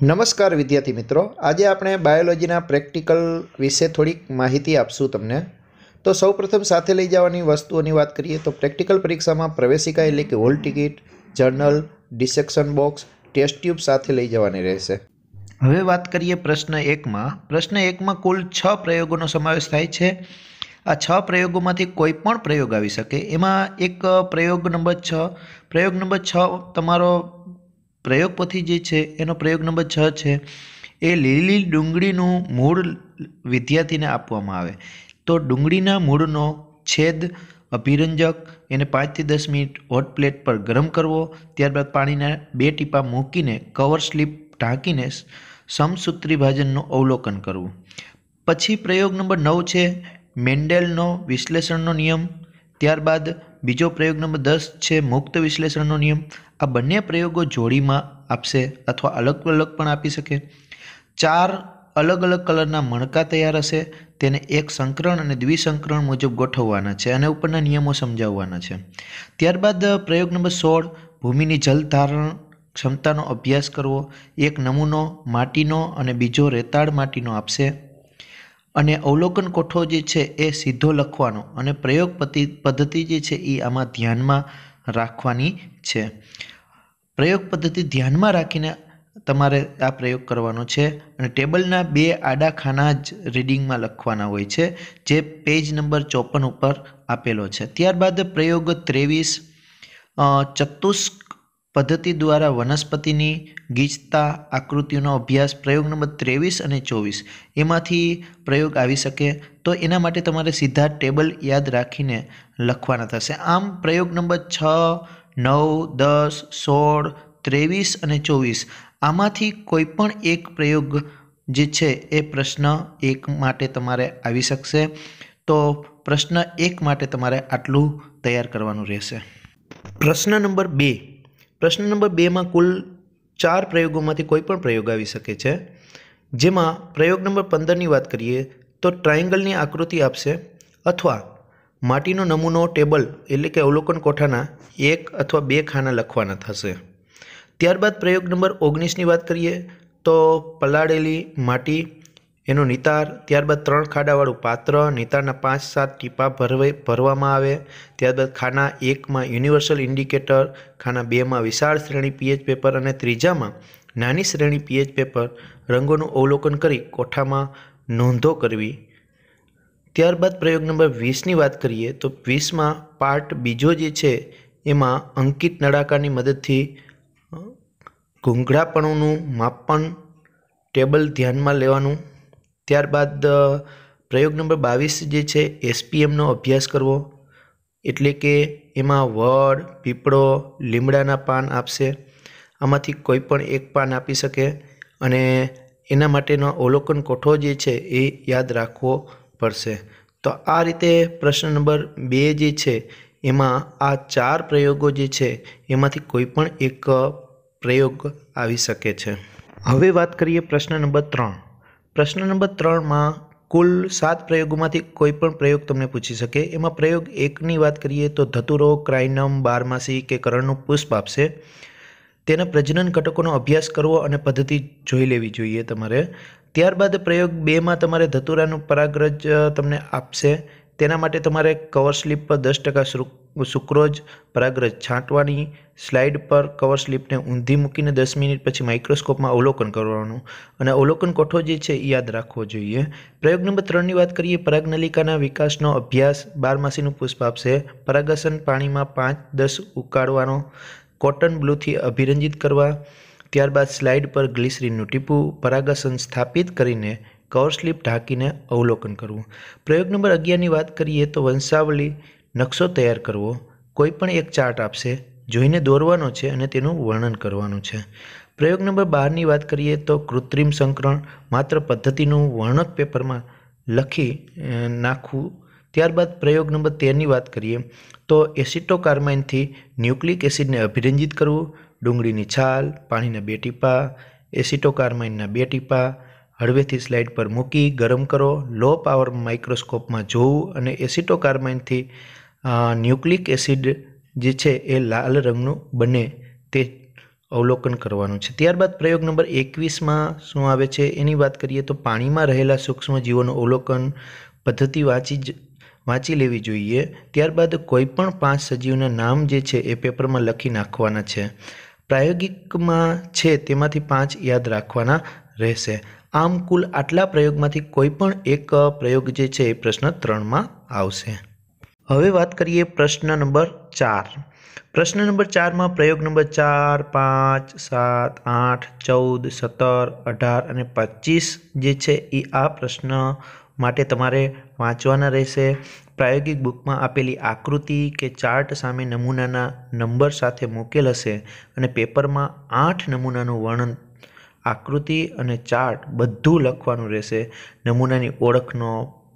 નમસ્કાર વિદ્યાર્થી મિત્રો. આજે આપણે બાયોલોજીના પ્રેક્ટિકલ વિશે થોડીક માહિતી આપશું તમને. તો સૌપ્રથમ સાથે લઈ જવાની વસ્તુઓની વાત કરીએ તો પ્રેક્ટિકલ પરીક્ષામાં પ્રવેશિકા એટલે કે hall ticket, journal, dissection box, test tube સાથે લઈ જવાની રહેશે. હવે વાત કરીએ પ્રશ્ન એકમાં. પ્રશ્ન એકમાં કુલ છ પ્રયોગોનો સમાવેશ થાય છે. આ છ પ્રયોગોમાંથી કોઈ પણ પ્રયોગ આવી શકે. એમાં એક પ્રયોગ નંબર છ. પ્રયોગ નંબર છ તમારો પ્રયોગ પછી જે છે, એનો પ્રયોગ નંબર છ છે, એ લીલી ડુંગળીનું મૂળ વિદ્યાર્થીને આપવામાં આવે. તો ડુંગળીના મૂળનો છેદ અભિરંજક એને પાંચથી દસ મિનિટ હોટ પ્લેટ પર ગરમ કરવો, ત્યારબાદ પાણીના બે ટીપા મૂકીને કવર સ્લીપ ઢાંકીને સમસૂત્રી ભાજનનું અવલોકન કરવું. પછી પ્રયોગ નંબર નવ છે, મેન્ડેલનો વિશ્લેષણનો નિયમ. ત્યારબાદ બીજો પ્રયોગ નંબર દસ છે મુક્ત વિશ્લેષણનો નિયમ. આ બંને પ્રયોગો જોડીમાં આપશે અથવા અલગ અલગ પણ આપી શકે. ચાર અલગ અલગ કલરના મણકા તૈયાર હશે. તેને એક સંકરણ અને દ્વિસંકરણ મુજબ ગોઠવવાના છે અને ઉપરના નિયમો સમજાવવાના છે. ત્યારબાદ પ્રયોગ નંબર સોળ, ભૂમિની જલ ધારણ ક્ષમતાનો અભ્યાસ કરવો. એક નમૂનો માટીનો અને બીજો રેતાળ માટીનો આપશે. અને અવલોકન કોઠો જે છે એ સીધો લખવાનો અને પ્રયોગ પદ્ધતિ જે છે એ આમાં ધ્યાનમાં રાખવાની છે. પ્રયોગ પદ્ધતિ ધ્યાનમાં રાખીને તમારે આ પ્રયોગ કરવાનો છે અને ટેબલના બે આડા ખાના જ રીડિંગમાં લખવાના હોય છે, જે પેજ નંબર ચોપન ઉપર આપેલો છે. ત્યારબાદ પ્રયોગ ત્રેવીસ ચતુષ્ક પદ્ધતિ દ્વારા વનસ્પતિની ગીચતા આકૃતિઓનો અભ્યાસ પ્રયોગ નંબર ત્રેવીસ અને ચોવીસ. એમાંથી પ્રયોગ આવી શકે તો એના માટે તમારે સીધા ટેબલ યાદ રાખીને લખવાના થશે. આમ પ્રયોગ નંબર છ, નવ, દસ, સોળ, ત્રેવીસ અને ચોવીસ. આમાંથી કોઈ પણ એક પ્રયોગ જે છે એ પ્રશ્ન એક માટે તમારે આવી શકશે. તો પ્રશ્ન એક માટે તમારે આટલું તૈયાર કરવાનું રહેશે. પ્રશ્ન નંબર બે. પ્રશ્ન નંબર બેમાં કુલ ચાર પ્રયોગોમાંથી કોઈ પણ પ્રયોગ આવી શકે છે. જેમાં પ્રયોગ નંબર પંદરની વાત કરીએ તો ટ્રાયેંગલની આકૃતિ આપશે અથવા માટીનો નમૂનો ટેબલ એટલે કે અવલોકન કોઠાના એક અથવા બે ખાના લખવાના થશે. ત્યારબાદ પ્રયોગ નંબર ઓગણીસની વાત કરીએ તો પલાળેલી માટી એનો નિતાર ત્યારબાદ ત્રણ ખાડાવાળું પાત્ર, નિતારના પાંચ સાત ટીપા ભરવે, ભરવામાં આવે. ત્યારબાદ ખાના એકમાં યુનિવર્સલ ઇન્ડિકેટર, ખાના બેમાં વિશાળ શ્રેણી પીએચ પેપર અને ત્રીજામાં નાની શ્રેણી પીએચ પેપર રંગોનું અવલોકન કરી કોઠામાં નોંધો કરવી. ત્યારબાદ પ્રયોગ નંબર વીસની વાત કરીએ તો વીસમાં પાર્ટ બીજો જે છે એમાં અંકિત નળાકારની મદદથી ઘૂંઘળાપણુંનું માપન ટેબલ ધ્યાનમાં લેવાનું ત્યારબાદ પ્રયોગ નંબર બાવીસ જે છે, એસપીએમનો અભ્યાસ કરવો. એટલે કે એમાં વડ, પીપળો, લીમડાના પાન આપશે. આમાંથી કોઈ પણ એક પાન આપી શકે અને એના માટેનો અવલોકન કોઠો જે છે એ યાદ રાખવો પડશે. તો આ રીતે પ્રશ્ન નંબર બે જે છે, એમાં આ ચાર પ્રયોગો જે છે, એમાંથી કોઈ પણ એક પ્રયોગ આવી શકે છે. હવે વાત કરીએ પ્રશ્ન નંબર ત્રણ. પ્રશ્ન નંબર ત્રણમાં કુલ સાત પ્રયોગોમાંથી કોઈ પણ પ્રયોગ તમને પૂછી શકે. એમાં પ્રયોગ એકની વાત કરીએ તો ધતુરો, ક્રાઇનમ, બારમાસી કે કરણનું પુષ્પ આપશે. તેના પ્રજનન ઘટકોનો અભ્યાસ કરવો અને પદ્ધતિ જોઈ લેવી જોઈએ તમારે. ત્યારબાદ પ્રયોગ બેમાં તમારે ધતુરાનું પરાગરજ તમને આપશે. તેના માટે તમારે કવર સ્લીપ પર દસ ટકા સુક્રોજ પરાગરજ છાંટવાની સ્લાઇડ પર કવર સ્લીપને ઊંધી મૂકીને દસ મિનિટ પછી માઇક્રોસ્કોપમાં અવલોકન કરવાનું અને અવલોકન કોઠો જે છે એ યાદ રાખવો જોઈએ. પ્રયોગ નંબર ત્રણની વાત કરીએ, પરાગનલિકાના વિકાસનો અભ્યાસ બારમાસીનું પુષ્પ આપશે. પરાગાસન પાણીમાં પાંચ દસ ઉકાળવાનો, કોટન બ્લૂથી અભિરંજિત કરવા, ત્યારબાદ સ્લાઇડ પર ગ્લિસરીનનું ટીપું, પરાગાસન સ્થાપિત કરીને કવર સ્લીપ ઢાંકીને અવલોકન કરવું. પ્રયોગ નંબર અગિયારની વાત કરીએ તો વંશાવલી નકશો તૈયાર કરવો કોઈ પણ એક ચાર્ટ આપશે, જોઈને દોરવાનો છે અને તેનું વર્ણન કરવાનું છે. પ્રયોગ નંબર બારની વાત કરીએ તો કૃત્રિમ સંકરણ માત્ર પદ્ધતિનું વર્ણક પેપરમાં લખી નાખવું. ત્યારબાદ પ્રયોગ નંબર તેરની વાત કરીએ તો એસિટોકાર્માઇનથી ન્યુક્લિક એસિડને અભિરંજિત કરવું, ડુંગળીની છાલ, પાણીના બે ટીપા, એસિટોકાર્માઇનના બે ટીપા, હળવેથી સ્લાઇડ પર મૂકી, ગરમ કરો, લો પાવર માઇક્રોસ્કોપમાં જોવું અને એસિટોકાર્માઇનથી ન્યુક્લિક એસિડ જે છે એ લાલ રંગનું બને તે અવલોકન કરવાનું છે. ત્યારબાદ પ્રયોગ નંબર એકવીસમાં શું આવે છે? એની વાત કરીએ તો પાણીમાં રહેલા સૂક્ષ્મ જીવોનું અવલોકન પદ્ધતિ વાંચી જ, વાંચી લેવી જોઈએ. ત્યારબાદ કોઈપણ પાંચ સજીવના નામ જે છે એ પેપરમાં લખી નાખવાના છે. પ્રાયોગિકમાં છે તેમાંથી પાંચ યાદ રાખવાના રહેશે. આમ કુલ આટલા પ્રયોગમાંથી કોઈ પણ એક પ્રયોગ જે છે એ પ્રશ્ન ત્રણમાં આવશે. હવે વાત કરીએ પ્રશ્ન નંબર ચાર. પ્રશ્ન નંબર ચારમાં પ્રયોગ નંબર ચાર, પાંચ, સાત, આઠ, ચૌદ, સત્તર, અઢાર અને પચીસ જે છે એ આ પ્રશ્ન માટે તમારે વાંચવાના રહેશે. પ્રાયોગિક બુકમાં આપેલી આકૃતિ કે ચાર્ટ સામે નમૂનાના નંબર સાથે મૂકેલ હશે અને પેપરમાં આઠ નમૂનાનું વર્ણન, આકૃતિ અને ચાર્ટ બધું લખવાનું રહેશે. નમૂનાની ઓળખનો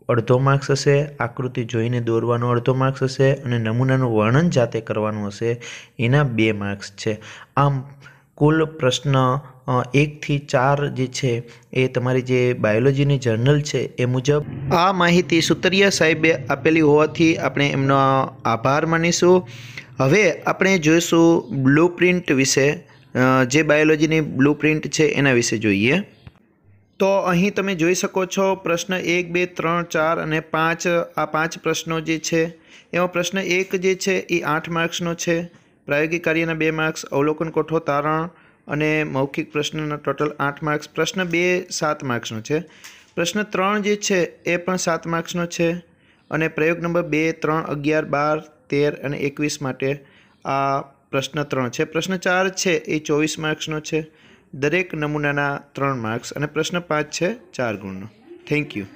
અડધો માર્ક્સ હશે, આકૃતિ જોઈને દોરવાનો અડધો માર્ક્સ હશે અને નમૂનાનું વર્ણન જાતે કરવાનું હશે, એના બે માર્ક્સ છે. આમ, કુલ પ્રશ્ન એકથી ચાર જે છે, એ તમારી જે બાયોલોજીની જર્નલ છે, એ મુજબ આ માહિતી સુતરિયા સાહેબે આપેલી હોવાથી આપણે એમનો આભાર માનીશું. હવે આપણે જોઈશું બ્લુ પ્રિન્ટ વિશે જે બાયોલોજીની બ્લુ પ્રિન્ટ છે, એના વિશે જોઈએ. તો અહીં તમે જોઈ શકો છો પ્રશ્ન એક, બે, ત્રણ, ચાર અને પાંચ, આ પાંચ પ્રશ્નો જે છે, એમાં પ્રશ્ન એક જે છે એ આઠ માર્ક્સનો છે. પ્રાયોગિક કાર્યના બે માર્ક્સ, અવલોકન કોઠો, તારણ અને મૌખિક પ્રશ્નના ટોટલ આઠ માર્ક્સ. પ્રશ્ન બે સાત માર્ક્સનો છે. પ્રશ્ન ત્રણ જે છે એ પણ સાત માર્ક્સનો છે અને પ્રયોગ નંબર બે, ત્રણ, અગિયાર, બાર, તેર અને એકવીસ માટે આ પ્રશ્ન ત્રણ છે. પ્રશ્ન ચાર છે એ ચોવીસ માર્ક્સનો છે. દરેક નમૂનાના ત્રણ માર્ક્સ અને પ્રશ્ન પાંચ છે ચાર ગુણનો. Thank you